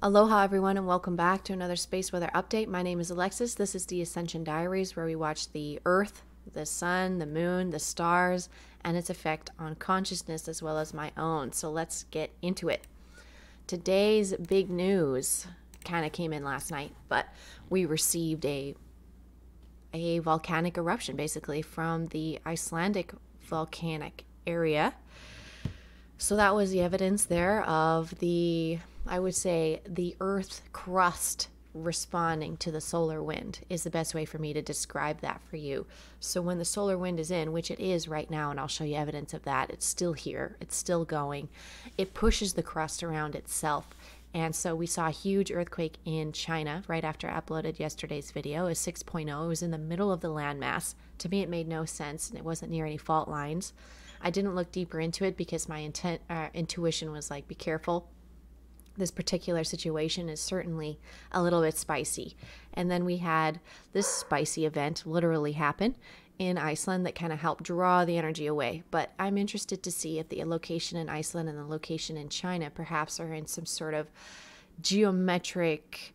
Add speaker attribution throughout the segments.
Speaker 1: Aloha, everyone, and welcome back to another space weather update. My name is Alexis. This is the Ascension Diaries, where we watch the Earth, the Sun, the Moon, the stars, and its effect on consciousness as well as my own. So let's get into it. Today's big news kind of came in last night, but we received a a volcanic eruption basically from the Icelandic volcanic area. So that was the evidence there of the I would say the Earth crust responding to the solar wind is the best way for me to describe that for you. So when the solar wind is in, which it is right now, and I'll show you evidence of that, it's still here, it's still going, it pushes the crust around itself. And so we saw a huge earthquake in China right after I uploaded yesterday's video, a 6.0. It was in the middle of the landmass. To me, it made no sense and it wasn't near any fault lines. I didn't look deeper into it because my intent, uh, intuition was like, be careful this particular situation is certainly a little bit spicy. And then we had this spicy event literally happen in Iceland that kind of helped draw the energy away. But I'm interested to see if the location in Iceland and the location in China perhaps are in some sort of geometric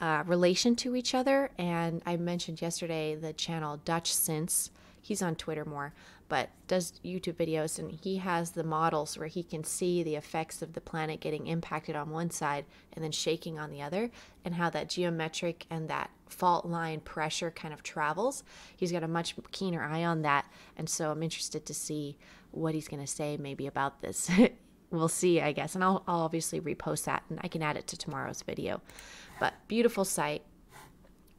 Speaker 1: uh, relation to each other. And I mentioned yesterday the channel dutchsinse. He's on Twitter more but does YouTube videos and he has the models where he can see the effects of the planet getting impacted on one side and then shaking on the other and how that geometric and that fault line pressure kind of travels. He's got a much keener eye on that and so I'm interested to see what he's going to say maybe about this. we'll see, I guess. And I'll, I'll obviously repost that and I can add it to tomorrow's video. But beautiful sight.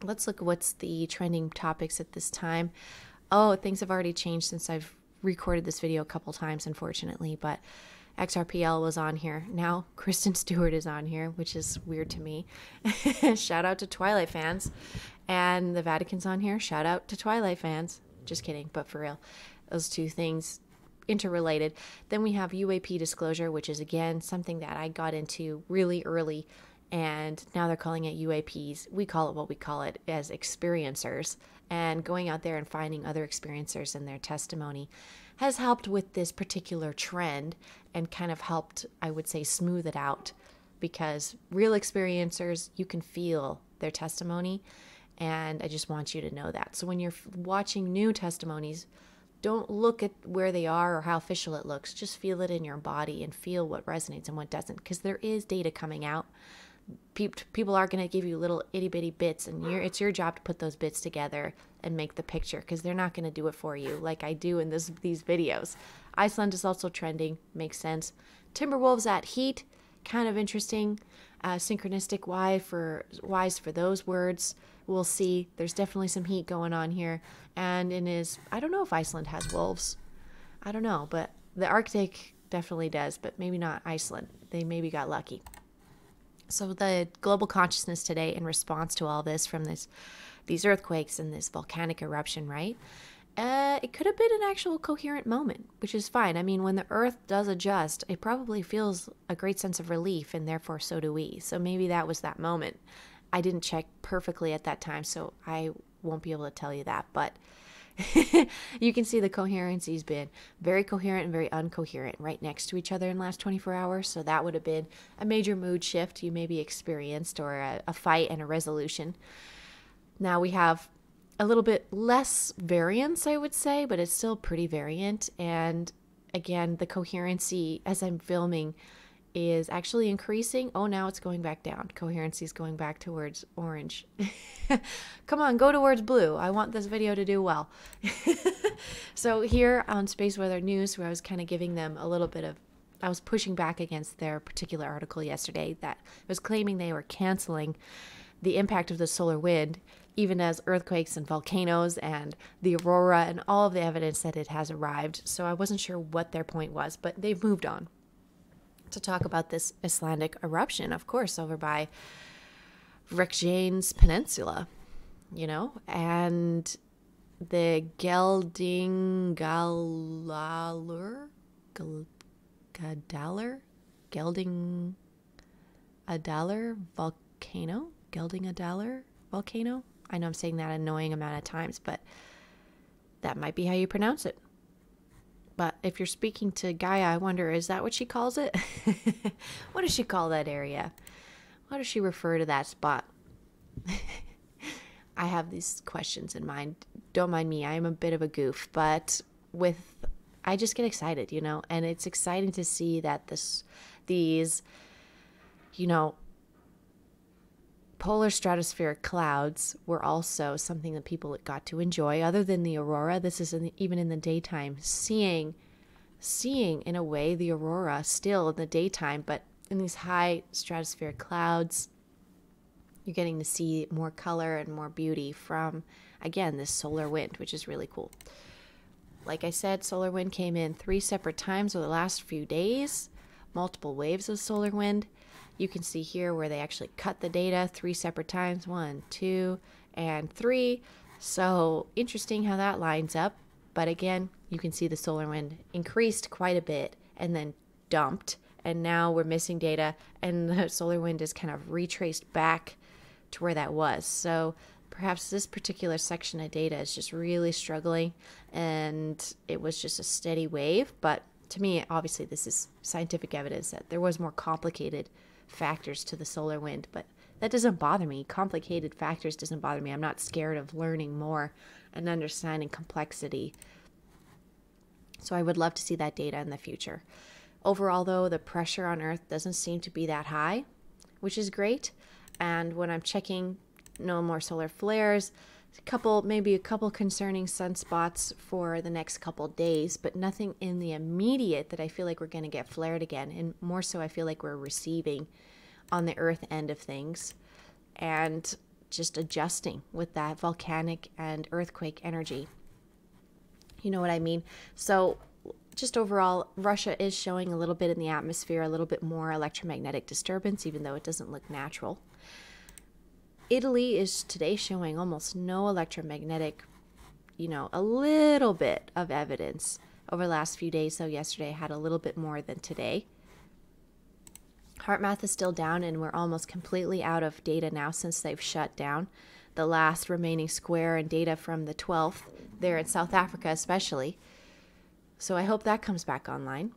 Speaker 1: Let's look at what's the trending topics at this time oh, things have already changed since I've recorded this video a couple times, unfortunately, but XRPL was on here. Now Kristen Stewart is on here, which is weird to me. Shout out to Twilight fans. And the Vatican's on here. Shout out to Twilight fans. Just kidding, but for real. Those two things interrelated. Then we have UAP disclosure, which is again something that I got into really early and now they're calling it UAPs. We call it what we call it as experiencers. And going out there and finding other experiencers and their testimony has helped with this particular trend and kind of helped, I would say, smooth it out because real experiencers, you can feel their testimony. And I just want you to know that. So when you're watching new testimonies, don't look at where they are or how official it looks. Just feel it in your body and feel what resonates and what doesn't because there is data coming out people are going to give you little itty bitty bits, and it's your job to put those bits together and make the picture because they're not going to do it for you like I do in this these videos. Iceland is also trending, makes sense. Timberwolves at Heat, kind of interesting. Uh, synchronistic Y for wise for those words. We'll see. There's definitely some heat going on here, and in his I don't know if Iceland has wolves. I don't know, but the Arctic definitely does, but maybe not Iceland. They maybe got lucky. So the global consciousness today in response to all this from this these earthquakes and this volcanic eruption, right? Uh, it could have been an actual coherent moment, which is fine. I mean, when the earth does adjust, it probably feels a great sense of relief, and therefore so do we. So maybe that was that moment. I didn't check perfectly at that time, so I won't be able to tell you that. But you can see the coherency's been very coherent and very uncoherent right next to each other in the last 24 hours. So that would have been a major mood shift you maybe experienced or a, a fight and a resolution. Now we have a little bit less variance, I would say, but it's still pretty variant. And again, the coherency as I'm filming is actually increasing. Oh, now it's going back down. Coherency is going back towards orange. Come on, go towards blue. I want this video to do well. so here on Space Weather News, where I was kind of giving them a little bit of, I was pushing back against their particular article yesterday that was claiming they were canceling the impact of the solar wind, even as earthquakes and volcanoes and the aurora and all of the evidence that it has arrived. So I wasn't sure what their point was, but they've moved on to talk about this Icelandic eruption, of course, over by Reykjanes Peninsula, you know, and the Geldingalalur, Gadalar, Gelding Adalar volcano, Gelding Adalar volcano. I know I'm saying that annoying amount of times, but that might be how you pronounce it. But if you're speaking to Gaia, I wonder, is that what she calls it? what does she call that area? How does she refer to that spot? I have these questions in mind. Don't mind me, I am a bit of a goof, but with I just get excited, you know, and it's exciting to see that this these you know polar stratospheric clouds were also something that people got to enjoy other than the aurora. This is in the, even in the daytime seeing seeing in a way the aurora still in the daytime but in these high stratospheric clouds you're getting to see more color and more beauty from again this solar wind which is really cool. Like i said solar wind came in three separate times over the last few days multiple waves of solar wind you can see here where they actually cut the data three separate times one two and three so interesting how that lines up but again you can see the solar wind increased quite a bit and then dumped and now we're missing data and the solar wind is kind of retraced back to where that was. So perhaps this particular section of data is just really struggling and it was just a steady wave. But to me, obviously, this is scientific evidence that there was more complicated factors to the solar wind, but that doesn't bother me. Complicated factors doesn't bother me. I'm not scared of learning more and understanding complexity. So I would love to see that data in the future. Overall, though, the pressure on Earth doesn't seem to be that high, which is great. And when I'm checking, no more solar flares. A couple, maybe a couple concerning sunspots for the next couple days, but nothing in the immediate that I feel like we're going to get flared again. And more so, I feel like we're receiving on the Earth end of things and just adjusting with that volcanic and earthquake energy. You know what I mean? So, just overall, Russia is showing a little bit in the atmosphere, a little bit more electromagnetic disturbance, even though it doesn't look natural. Italy is today showing almost no electromagnetic, you know, a little bit of evidence over the last few days. So yesterday had a little bit more than today. HeartMath is still down, and we're almost completely out of data now since they've shut down the last remaining square and data from the 12th there in South Africa, especially. So I hope that comes back online.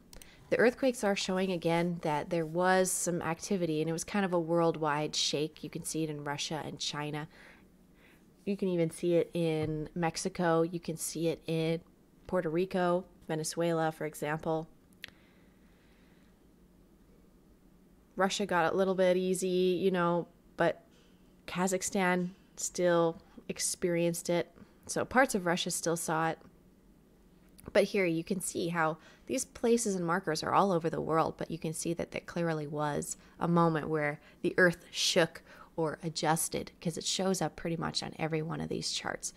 Speaker 1: The earthquakes are showing again that there was some activity and it was kind of a worldwide shake. You can see it in Russia and China. You can even see it in Mexico. You can see it in Puerto Rico, Venezuela, for example. Russia got a little bit easy, you know, but Kazakhstan still experienced it. So parts of Russia still saw it. But here you can see how these places and markers are all over the world, but you can see that there clearly was a moment where the earth shook or adjusted because it shows up pretty much on every one of these charts.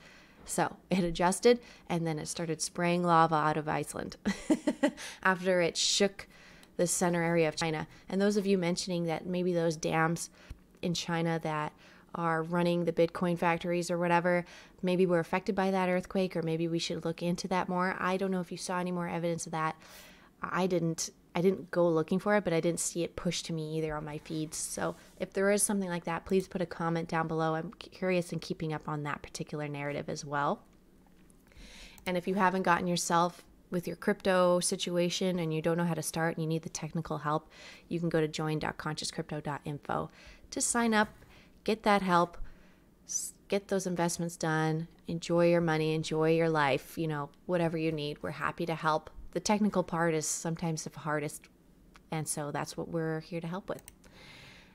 Speaker 1: So it adjusted and then it started spraying lava out of Iceland after it shook the center area of China. And those of you mentioning that maybe those dams in China that are running the Bitcoin factories or whatever, maybe we're affected by that earthquake, or maybe we should look into that more. I don't know if you saw any more evidence of that. I didn't. I didn't go looking for it, but I didn't see it pushed to me either on my feeds. So if there is something like that, please put a comment down below. I'm curious in keeping up on that particular narrative as well. And if you haven't gotten yourself with your crypto situation and you don't know how to start and you need the technical help, you can go to join.consciouscrypto.info to sign up get that help, get those investments done, enjoy your money, enjoy your life, you know, whatever you need. We're happy to help. The technical part is sometimes the hardest, and so that's what we're here to help with.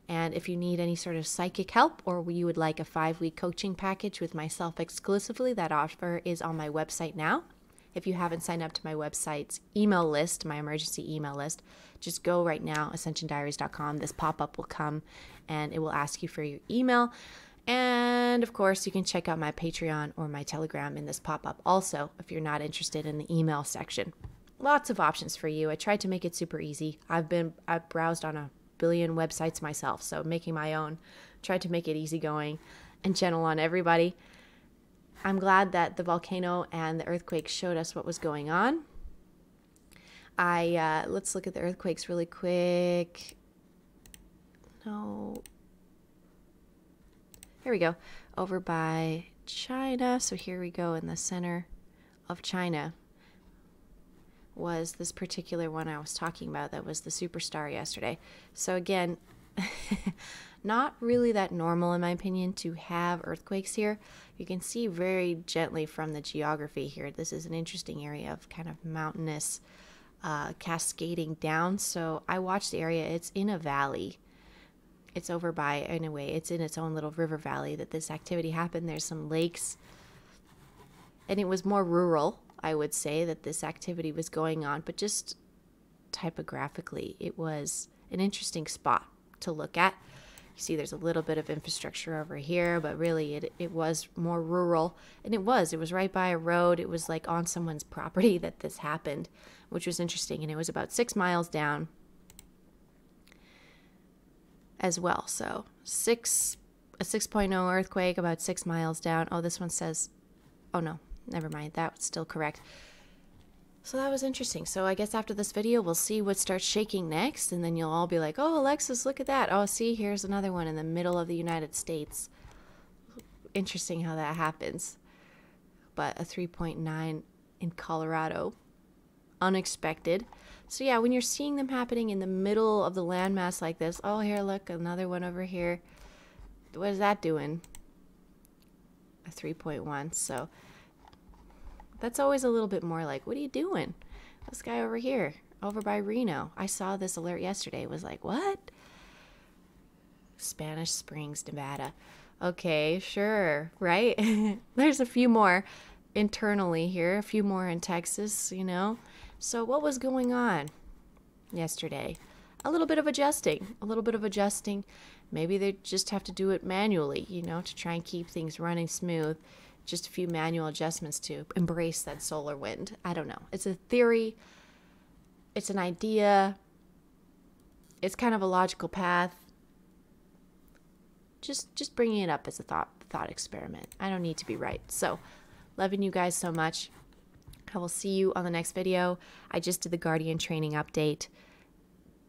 Speaker 1: And if you need any sort of psychic help or you would like a five week coaching package with myself exclusively, that offer is on my website now. If you haven't signed up to my website's email list, my emergency email list, just go right now, ascensiondiaries.com. This pop up will come and it will ask you for your email. And of course, you can check out my Patreon or my Telegram in this pop up also if you're not interested in the email section. Lots of options for you. I tried to make it super easy. I've been I've browsed on a billion websites myself, so making my own, tried to make it easygoing and gentle on everybody. I'm glad that the volcano and the earthquake showed us what was going on. I uh, let's look at the earthquakes really quick. No. Here we go. Over by China. So here we go in the center of China was this particular one I was talking about that was the superstar yesterday. So again, Not really that normal, in my opinion, to have earthquakes here. You can see very gently from the geography here. This is an interesting area of kind of mountainous uh, cascading down. So I watched the area. It's in a valley. It's over by, in a way, it's in its own little river valley that this activity happened. There's some lakes. And it was more rural, I would say, that this activity was going on. But just typographically, it was an interesting spot to look at. You see, there's a little bit of infrastructure over here, but really it, it was more rural. And it was. It was right by a road. It was like on someone's property that this happened, which was interesting. And it was about six miles down as well. So, six a 6.0 earthquake about six miles down. Oh, this one says, oh no, never mind. That's still correct. So that was interesting. So I guess after this video, we'll see what starts shaking next, and then you'll all be like, oh, Alexis, look at that. Oh, see, here's another one in the middle of the United States. Interesting how that happens. But a 3.9 in Colorado. Unexpected. So yeah, when you're seeing them happening in the middle of the landmass like this, oh, here, look, another one over here. What is that doing? A 3.1. So that's always a little bit more like, what are you doing? This guy over here, over by Reno. I saw this alert yesterday. Was like, what? Spanish Springs, Nevada. Okay, sure, right? There's a few more internally here, a few more in Texas, you know. So, what was going on yesterday? A little bit of adjusting, a little bit of adjusting. Maybe they just have to do it manually, you know, to try and keep things running smooth just a few manual adjustments to embrace that solar wind. I don't know. It's a theory, it's an idea, it's kind of a logical path. Just just bringing it up as a thought thought experiment. I don't need to be right. So, loving you guys so much. I will see you on the next video. I just did the Guardian training update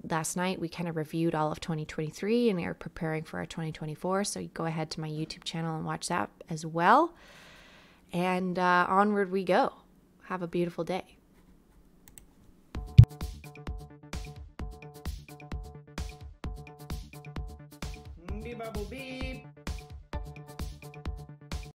Speaker 1: last night. We kind of reviewed all of 2023 and we are preparing for our 2024. So go ahead to my YouTube channel and watch that as well. And uh, onward we go. Have a beautiful day.